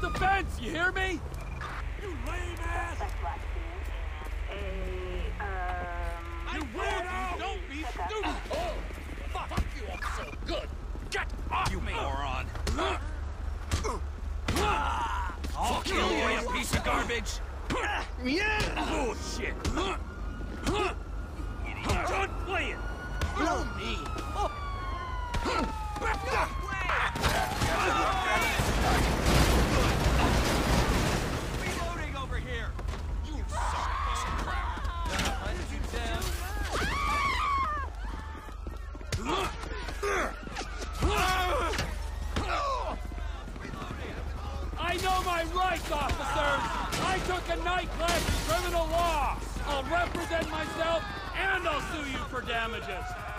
the fence, you hear me? You lame ass! You weirdo! Don't be stupid! Oh, fuck you, I'm so good. Get off You me! moron! I'll kill you, you piece of garbage! Bullshit! Know my rights, officers! I took a night class in criminal law! I'll represent myself and I'll sue you for damages!